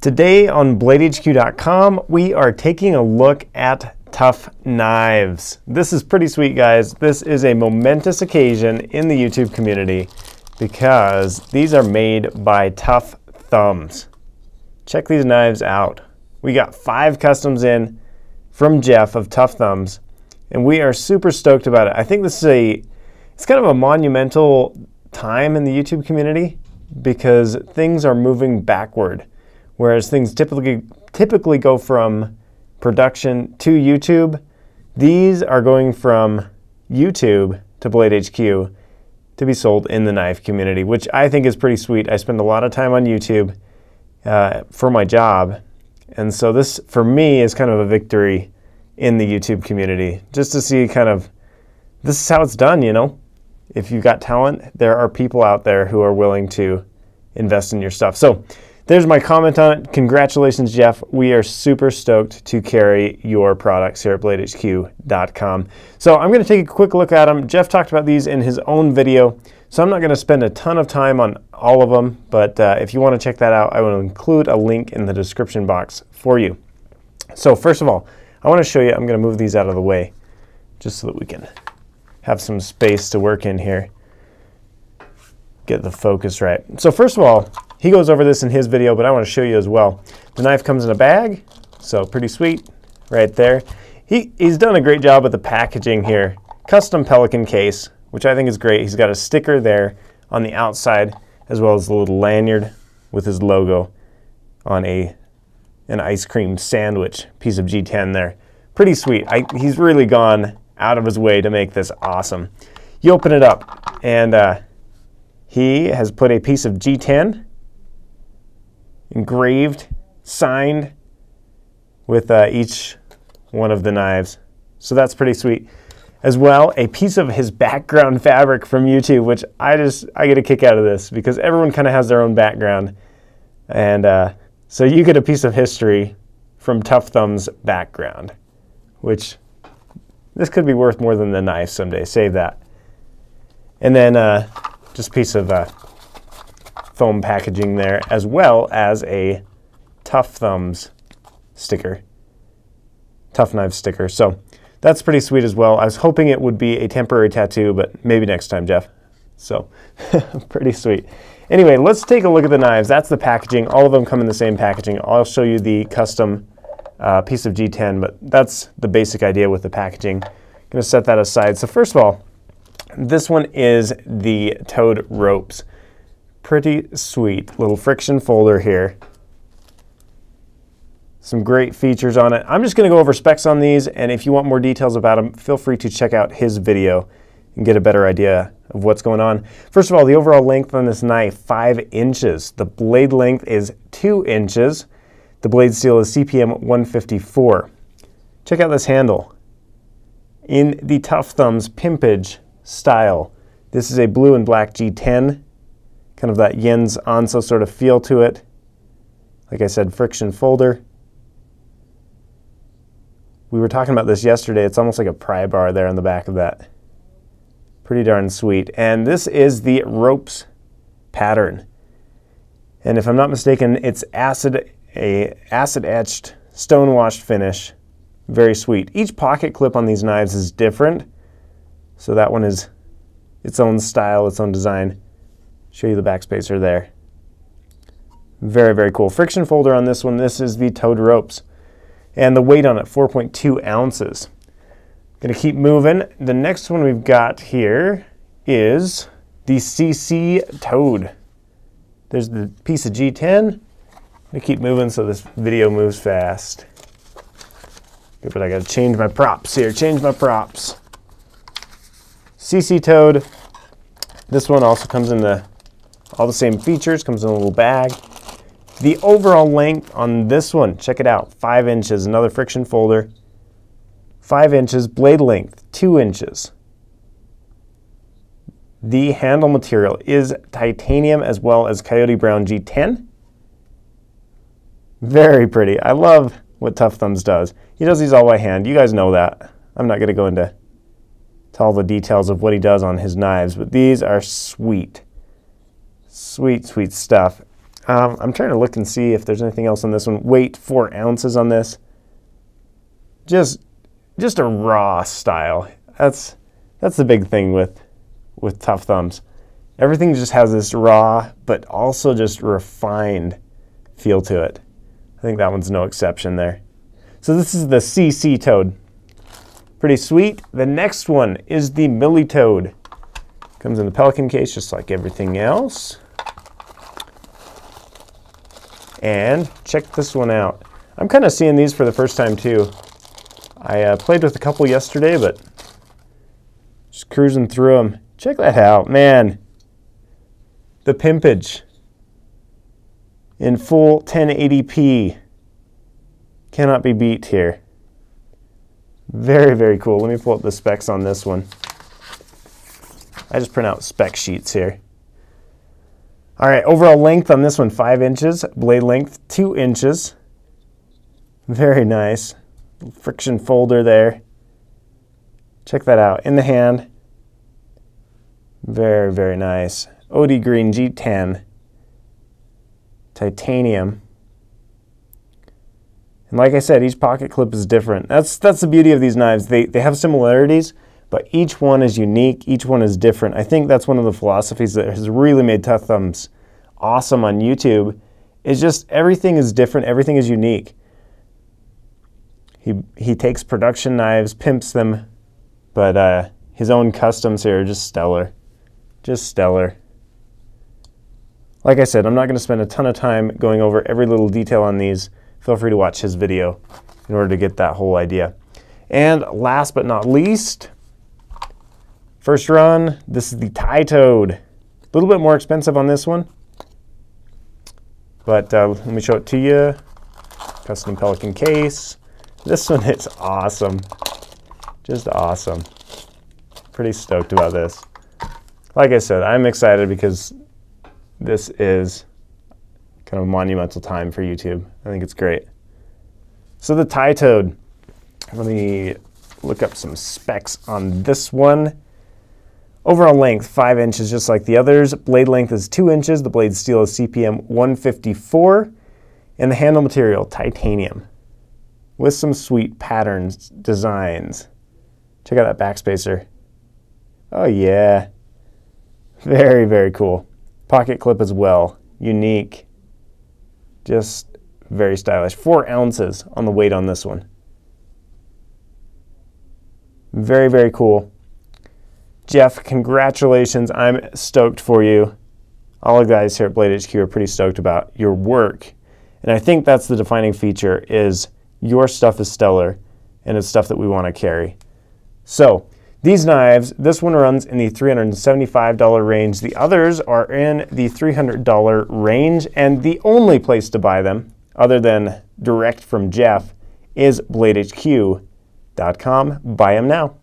Today on BladeHQ.com, we are taking a look at Tough Knives. This is pretty sweet, guys. This is a momentous occasion in the YouTube community because these are made by Tough Thumbs. Check these knives out. We got five customs in from Geoff of TuffThumbz, and we are super stoked about it. I think this is a, it's kind of a monumental time in the YouTube community because things are moving backward whereas things typically typically go from production to YouTube. These are going from YouTube to Blade HQ to be sold in the knife community, which I think is pretty sweet. I spend a lot of time on YouTube uh, for my job, and so this for me is kind of a victory in the YouTube community, just to see kind of this is how it's done. You know, if you've got talent, there are people out there who are willing to invest in your stuff. So there's my comment on it. Congratulations, Geoff. We are super stoked to carry your products here at BladeHQ.com. So I'm going to take a quick look at them. Geoff talked about these in his own video, so I'm not going to spend a ton of time on all of them, but uh, if you want to check that out, I will include a link in the description box for you. So first of all, I want to show you, I'm going to move these out of the way just so that we can have some space to work in here. Get the focus right. So first of all, he goes over this in his video, but I want to show you as well. The knife comes in a bag, so pretty sweet right there. He, he's done a great job with the packaging here. Custom Pelican case, which I think is great. He's got a sticker there on the outside, as well as a little lanyard with his logo on a an ice cream sandwich piece of G10 there. Pretty sweet. I, he's really gone out of his way to make this awesome. You open it up, and uh, he has put a piece of G10 engraved, signed with uh, each one of the knives. So that's pretty sweet. As well, a piece of his background fabric from YouTube, which I just I get a kick out of this because everyone kind of has their own background, and uh, so you get a piece of history from TuffThumbz's background, which this could be worth more than the knife someday. Save that. And then uh, just a piece of uh, foam packaging there, as well as a TuffThumbz sticker, TuffKnives sticker. So that's pretty sweet as well. I was hoping it would be a temporary tattoo, but maybe next time, Geoff. So pretty sweet. Anyway, let's take a look at the knives. That's the packaging. All of them come in the same packaging. I'll show you the custom uh, piece of G10, but that's the basic idea with the packaging. I'm going to set that aside. So first of all, this one is the Toad ropes pretty sweet. Little friction folder here. Some great features on it. I'm just going to go over specs on these, and if you want more details about them, feel free to check out his video and get a better idea of what's going on. First of all, the overall length on this knife, 5 inches. The blade length is 2 inches. The blade steel is CPM 154. Check out this handle. In the TuffThumbz pimpage style, this is a blue and black G10 kind of that Jens Anso sort of feel to it. Like I said, friction folder. We were talking about this yesterday. It's almost like a pry bar there on the back of that. Pretty darn sweet. And this is the ropes pattern. And if I'm not mistaken, it's acid a acid etched stone washed finish. Very sweet. Each pocket clip on these knives is different. So that one is its own style, its own design. Show you the backspacer there. Very, very cool. Friction folder on this one. This is the Toad ropes. And the weight on it, 4.2 ounces. Gonna keep moving. The next one we've got here is the CC Toad. There's the piece of G10. gonna keep moving so this video moves fast. But I gotta change my props here, change my props. CC Toad. This one also comes in the all the same features, comes in a little bag. The overall length on this one, check it out, five inches, another friction folder. Five inches, blade length, two inches. The handle material is titanium as well as Coyote Brown G10. Very pretty. I love what TuffThumbz does. He does these all by hand. You guys know that. I'm not going to go into all the details of what he does on his knives, but these are sweet. Sweet, sweet stuff. Um, I'm trying to look and see if there's anything else on this one. Weight, four ounces on this. Just, just a raw style. That's, that's the big thing with, with TuffThumbz. Everything just has this raw, but also just refined feel to it. I think that one's no exception there. So this is the CC Toad. Pretty sweet. The next one is the Militoad. Comes in the Pelican case just like everything else. And check this one out. I'm kind of seeing these for the first time too. I uh, played with a couple yesterday, but just cruising through them. Check that out, man. The pimpage in full 1080p cannot be beat here. Very, very cool. Let me pull up the specs on this one. I just print out spec sheets here. All right, overall length on this one, five inches. Blade length, two inches. Very nice. Friction folder there. Check that out. In the hand. Very, very nice. OD Green G10. Titanium. And like I said, each pocket clip is different. That's, that's the beauty of these knives. They, they have similarities, but each one is unique, each one is different. I think that's one of the philosophies that has really made TuffThumbz awesome on YouTube, is just everything is different, everything is unique. He, he takes production knives, pimps them, but uh, his own customs here are just stellar. Just stellar. Like I said, I'm not going to spend a ton of time going over every little detail on these. Feel free to watch his video in order to get that whole idea. And last but not least, First run, this is the Ti Toad. A little bit more expensive on this one. But uh, let me show it to you. Custom Pelican case. This one is awesome. Just awesome. Pretty stoked about this. Like I said, I'm excited because this is kind of monumental time for YouTube. I think it's great. So the Ti Toad. Let me look up some specs on this one. Overall length, 5 inches just like the others. Blade length is 2 inches. The blade steel is CPM 154. And the handle material, titanium. With some sweet patterns, designs. Check out that backspacer. Oh yeah. Very, very cool. Pocket clip as well. Unique. Just very stylish. 4 ounces on the weight on this one. Very, very cool. Geoff, congratulations. I'm stoked for you. All the guys here at Blade HQ are pretty stoked about your work. And I think that's the defining feature is your stuff is stellar and it's stuff that we want to carry. So these knives, this one runs in the $375 range. The others are in the $300 range. And the only place to buy them, other than direct from Geoff, is bladehq.com. Buy them now.